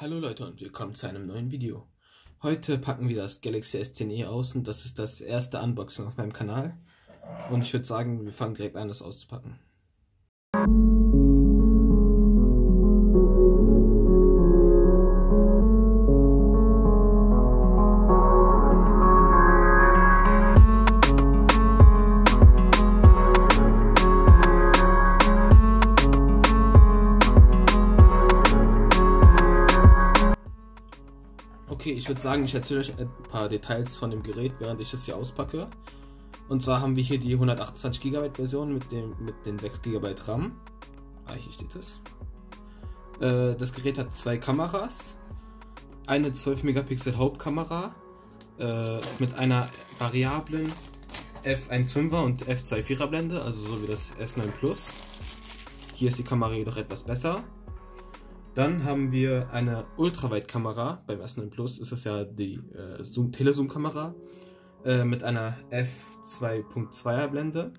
Hallo Leute und willkommen zu einem neuen Video. Heute packen wir das Galaxy S10e aus und das ist das erste Unboxing auf meinem Kanal. Und ich würde sagen, wir fangen direkt an, das auszupacken. Okay, ich würde sagen, ich erzähle euch ein paar Details von dem Gerät, während ich das hier auspacke. Und zwar haben wir hier die 128 GB Version mit, dem, mit den 6 GB RAM. Ah, hier steht es. Äh, das Gerät hat zwei Kameras. Eine 12 Megapixel Hauptkamera äh, mit einer variablen f1.5er und f2.4er Blende, also so wie das S9 Plus. Hier ist die Kamera jedoch etwas besser. Dann haben wir eine Ultraweitkamera. Beim S9 Plus ist es ja die äh, Zoom Telezoom-Kamera äh, mit einer f2.2er Blende.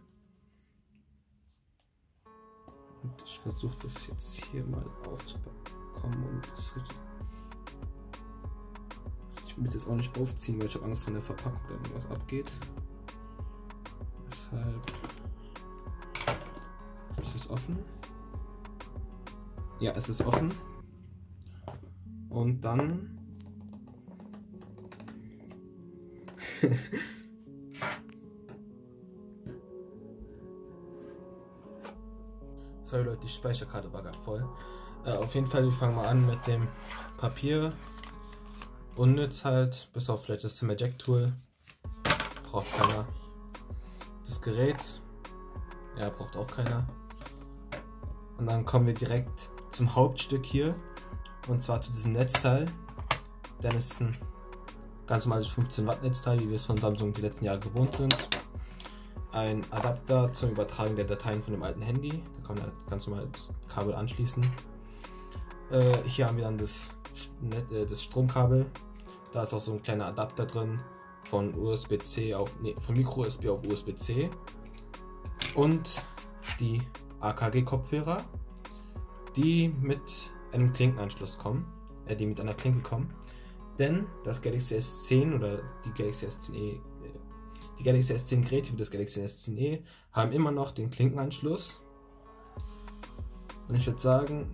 Und ich versuche das jetzt hier mal aufzubekommen und das richtig. Ich will das jetzt auch nicht aufziehen, weil ich habe Angst von der Verpackung, da irgendwas abgeht. Deshalb ist es offen. Ja, es ist offen. Und dann. Sorry Leute, die Speicherkarte war gerade voll. Äh, auf jeden Fall, wir fangen mal an mit dem Papier. Unnütz halt, bis auf vielleicht das Zimmer Jack Tool. Braucht keiner. Das Gerät. Ja, braucht auch keiner. Und dann kommen wir direkt zum Hauptstück hier. Und zwar zu diesem Netzteil. Denn es ist ein ganz normales 15 Watt Netzteil, wie wir es von Samsung die letzten Jahre gewohnt sind. Ein Adapter zum Übertragen der Dateien von dem alten Handy. Da kann man ganz normal das Kabel anschließen. Äh, hier haben wir dann das, äh, das Stromkabel. Da ist auch so ein kleiner Adapter drin von USB-C auf nee, von Micro USB auf USB-C. Und die AKG-Kopfhörer, die mit einem Klinkenanschluss kommen, äh, die mit einer Klinke kommen. Denn das Galaxy S10 oder die Galaxy S10e, äh, die Galaxy S10 Geräte wie das Galaxy S10e haben immer noch den Klinkenanschluss. Und ich würde sagen,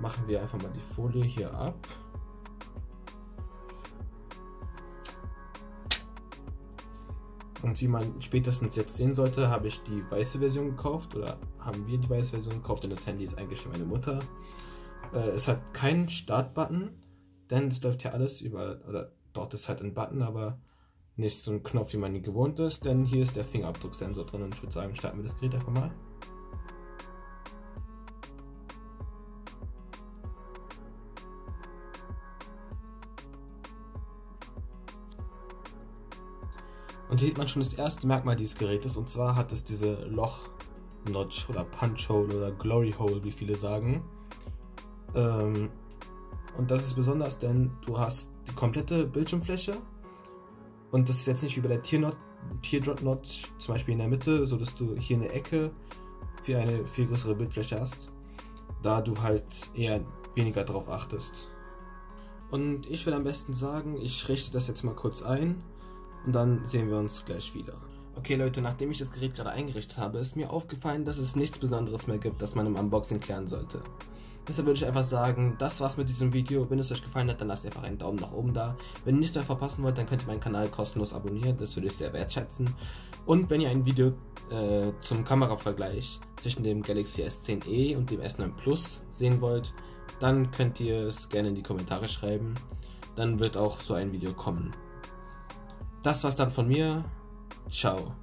machen wir einfach mal die Folie hier ab. Und wie man spätestens jetzt sehen sollte, habe ich die weiße Version gekauft oder haben wir die weiße Version gekauft, denn das Handy ist eigentlich für meine Mutter. Äh, es hat keinen Startbutton, denn es läuft ja alles über, oder dort ist halt ein Button, aber nicht so ein Knopf, wie man ihn gewohnt ist, denn hier ist der Fingerabdrucksensor drin und ich würde sagen, starten wir das Gerät einfach mal. Und hier sieht man schon das erste Merkmal dieses Gerätes und zwar hat es diese Loch-Notch oder Punch-Hole oder Glory-Hole, wie viele sagen. Ähm, und das ist besonders, denn du hast die komplette Bildschirmfläche und das ist jetzt nicht wie bei der Teardrop-Notch zum Beispiel in der Mitte, so dass du hier in der Ecke für eine viel größere Bildfläche hast, da du halt eher weniger darauf achtest. Und ich würde am besten sagen, ich richte das jetzt mal kurz ein und dann sehen wir uns gleich wieder. Okay Leute, nachdem ich das Gerät gerade eingerichtet habe, ist mir aufgefallen, dass es nichts Besonderes mehr gibt, das man im Unboxing klären sollte. Deshalb würde ich einfach sagen, das war's mit diesem Video. Wenn es euch gefallen hat, dann lasst einfach einen Daumen nach oben da. Wenn ihr nichts mehr verpassen wollt, dann könnt ihr meinen Kanal kostenlos abonnieren. Das würde ich sehr wertschätzen. Und wenn ihr ein Video äh, zum Kameravergleich zwischen dem Galaxy S10e und dem S9 Plus sehen wollt, dann könnt ihr es gerne in die Kommentare schreiben. Dann wird auch so ein Video kommen. Das war's dann von mir. Ciao.